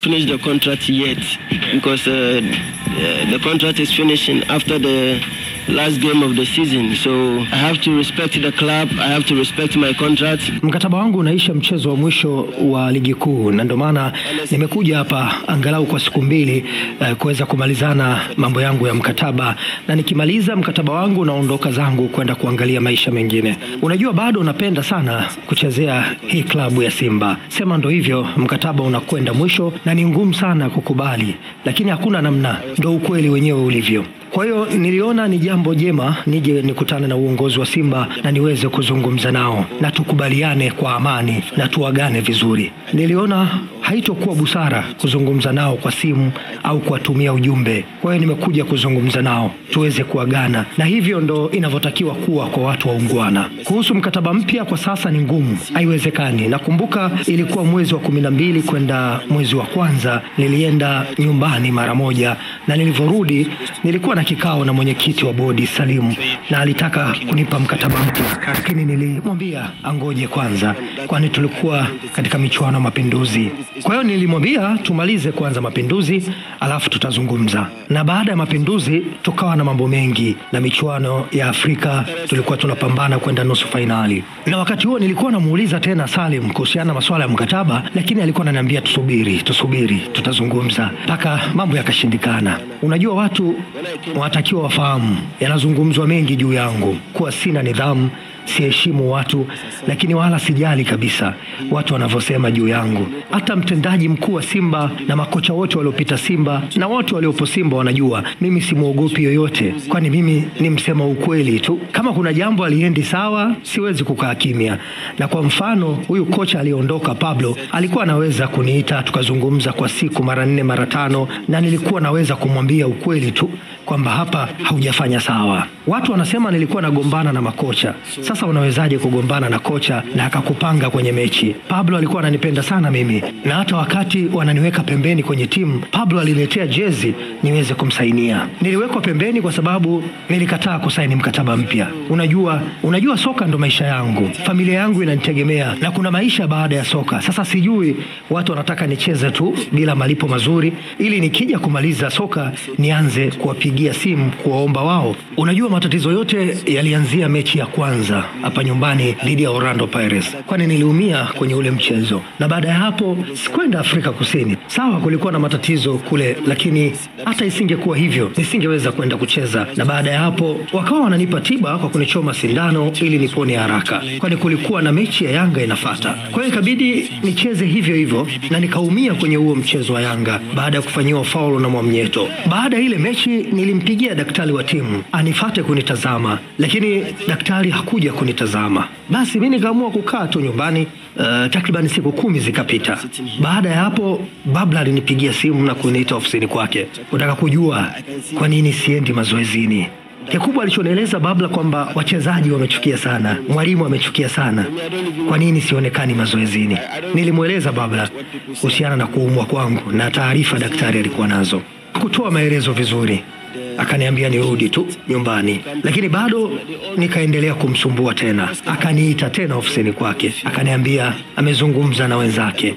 finish the contract yet because uh, uh, the contract is finishing after the last game of the season. So I have to respect the club. I have to respect my contract. Mkataba wangu unaisha mchezo wa mwisho wa ligi kuu, na ndio maana nimekuja hapa angalau kwa siku mbili uh, kuweza kumalizana mambo yangu ya mkataba, na nikimaliza mkataba wangu naondoka zangu kwenda kuangalia maisha mengine. Unajua, bado napenda sana kuchezea hii klabu ya Simba. Sema ndo hivyo, mkataba unakwenda mwisho na ni ngumu sana kukubali, lakini hakuna namna, ndo ukweli wenyewe ulivyo. Kwa hiyo niliona ni jambo jema nije nikutane na uongozi wa Simba na niweze kuzungumza nao na tukubaliane kwa amani na tuagane vizuri. Niliona haitokuwa busara kuzungumza nao kwa simu au kuwatumia ujumbe. Kwa hiyo nimekuja kuzungumza nao tuweze kuagana, na hivyo ndo inavyotakiwa kuwa kwa watu wa ungwana Kuhusu mkataba mpya, kwa sasa ni ngumu, haiwezekani. Nakumbuka ilikuwa mwezi wa kumi na mbili kwenda mwezi wa kwanza, nilienda nyumbani mara moja, na nilivyorudi nilikuwa na kikao na mwenyekiti wa bodi Salimu, na alitaka kunipa mkataba mpya, lakini nilimwambia angoje kwanza, kwani tulikuwa katika michuano ya Mapinduzi. Kwa hiyo nilimwambia tumalize kwanza Mapinduzi, alafu tutazungumza. Na baada ya Mapinduzi tukawa na mambo mengi, na michuano ya Afrika tulikuwa tunapambana kwenda nusu fainali, na wakati huo nilikuwa namuuliza tena Salim kuhusiana na masuala ya mkataba, lakini alikuwa ananiambia tusubiri, tusubiri, tutazungumza, mpaka mambo yakashindikana. Unajua watu wanatakiwa wafahamu, yanazungumzwa mengi juu yangu, kuwa sina nidhamu, siheshimu watu, lakini wala sijali kabisa watu wanavyosema juu yangu. Hata mtendaji mkuu wa Simba na makocha wote waliopita Simba na watu waliopo Simba wanajua mimi simwogopi yoyote, kwani mimi ni msema ukweli tu. Kama kuna jambo aliendi sawa, siwezi kukaa kimya. Na kwa mfano, huyu kocha aliyeondoka Pablo alikuwa anaweza kuniita tukazungumza kwa siku mara nne mara tano, na nilikuwa naweza kumwambia ukweli tu kwamba hapa haujafanya sawa. Watu wanasema nilikuwa nagombana na makocha. Sasa unawezaje kugombana na kocha na akakupanga kwenye mechi? Pablo alikuwa ananipenda sana mimi, na hata wakati wananiweka pembeni kwenye timu, Pablo aliniletea jezi niweze kumsainia. Niliwekwa pembeni kwa sababu nilikataa kusaini mkataba mpya. Unajua, unajua soka ndo maisha yangu, familia yangu inanitegemea na kuna maisha baada ya soka. Sasa sijui watu wanataka nicheze tu bila malipo mazuri, ili nikija kumaliza soka nianze kuwapigia simu kuwaomba wao. Unajua, matatizo yote yalianzia mechi ya kwanza hapa nyumbani dhidi ya Orlando Pirates, kwani niliumia kwenye ule mchezo, na baada ya hapo sikwenda Afrika Kusini. Sawa, kulikuwa na matatizo kule, lakini hata isingekuwa hivyo nisingeweza kwenda kucheza, na baada ya hapo wakawa wananipa tiba kwa kunichoma sindano ili nipone haraka, kwani kulikuwa na mechi ya Yanga inafata. Kwa hiyo ikabidi nicheze hivyo hivyo, na nikaumia kwenye huo mchezo wa Yanga baada ya kufanyiwa faulu na Mwamnyeto. Baada ya ile mechi nilimpigia daktari wa timu anifate kunitazama, lakini daktari hakuja kunitazama. Basi mi nikaamua kukaa tu nyumbani. Uh, takriban siku kumi zikapita. Baada ya hapo, Babla alinipigia simu na kuniita ofisini kwake kutaka kujua kwa nini siendi mazoezini. Kikubwa alichonieleza Babla kwamba wachezaji wamechukia sana, mwalimu amechukia sana, kwa nini sionekani mazoezini. Nilimweleza Babla kuhusiana na kuumwa kwangu na taarifa daktari alikuwa nazo. Kutoa maelezo vizuri, akaniambia nirudi tu nyumbani, lakini bado nikaendelea kumsumbua tena. Akaniita tena ofisini kwake, akaniambia amezungumza na wenzake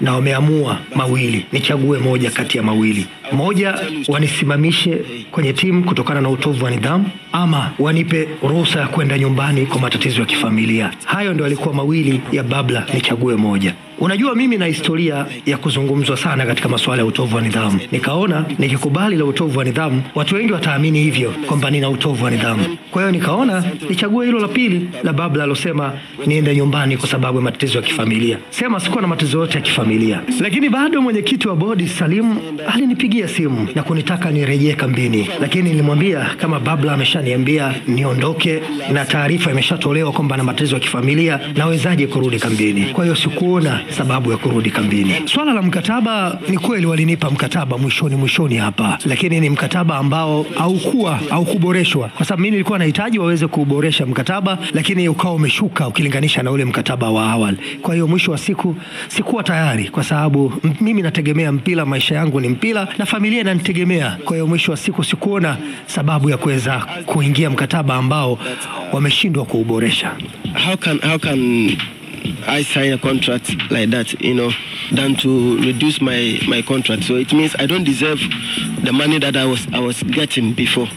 na wameamua mawili, nichague moja kati ya mawili. Moja, wanisimamishe kwenye timu kutokana na utovu wa nidhamu, ama wanipe ruhusa ya kwenda nyumbani kwa matatizo ya kifamilia. Hayo ndio alikuwa mawili ya Babla, nichague moja. Unajua, mimi na historia ya kuzungumzwa sana katika masuala ya utovu wa nidhamu. Nikaona nikikubali la utovu wa nidhamu, watu wengi wataamini hivyo kwamba nina utovu wa nidhamu. Kwa hiyo nikaona nichague hilo la pili la Babla alosema niende nyumbani kwa sababu ya matatizo ya kifamilia. Sema sikuwa na matatizo yote ya kifamilia, lakini bado mwenyekiti wa bodi Salimu alinipigia simu na kunitaka nirejee kambini, lakini nilimwambia kama Babla ameshaniambia niondoke na taarifa imeshatolewa kwamba na matatizo ya kifamilia, nawezaje kurudi kambini? Kwa hiyo sikuona sababu ya kurudi kambini. Swala la mkataba, ni kweli walinipa mkataba mwishoni mwishoni hapa, lakini ni mkataba ambao haukuwa haukuboreshwa, kwa sababu mimi nilikuwa nahitaji waweze kuboresha mkataba, lakini ukawa umeshuka ukilinganisha na ule mkataba wa awali. Kwa hiyo mwisho wa siku sikuwa tayari, kwa sababu mimi nategemea mpira, maisha yangu ni mpira na familia inanitegemea. Kwa hiyo mwisho wa siku sikuona sababu ya kuweza kuingia mkataba ambao wameshindwa kuuboresha. How can how can I sign a contract like that, you know, than to reduce my, my contract. So it means I don't deserve the money that I was I was getting before.